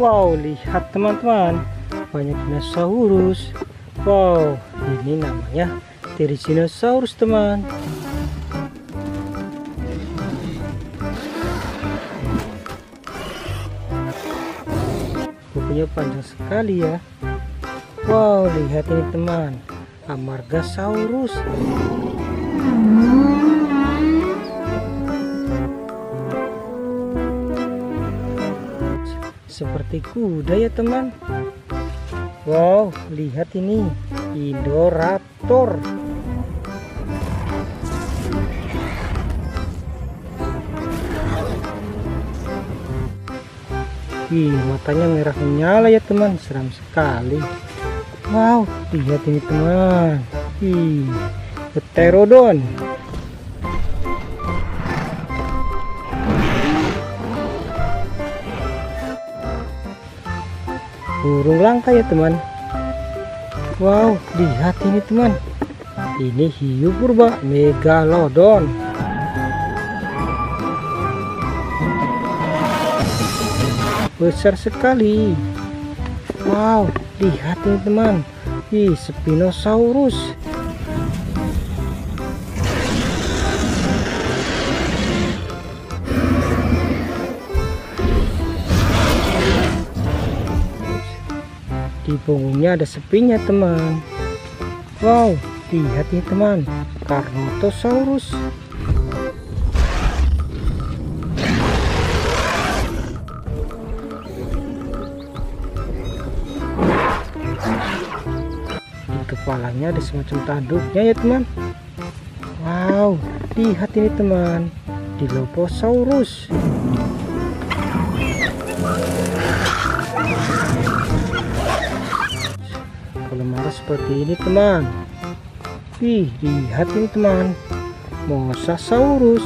Wow, lihat teman-teman, banyak dinosaurus. Wow, ini namanya Therizinosaurus teman. Kukunya panjang sekali ya. Wow, lihat ini teman, Amargasaurus. Seperti kuda ya teman. Wow lihat ini. Indoraptor. Wih matanya merah menyala ya teman. Seram sekali. Wow lihat ini teman. Wih Pterodon burung langka ya teman. Wow lihat ini teman. Ini hiu purba megalodon. Besar sekali. Wow lihat ini teman. Ih, Spinosaurus di punggungnya ada sepinya teman. Wow lihat nih teman. Carnotosaurus di kepalanya ada semacam tanduknya ya teman. Wow lihat ini teman. Dilophosaurus seperti ini teman. Wih lihat ini teman. Mosasaurus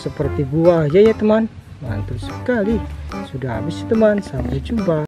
seperti buaya ya teman. Mantul sekali. Sudah habis teman. Sampai jumpa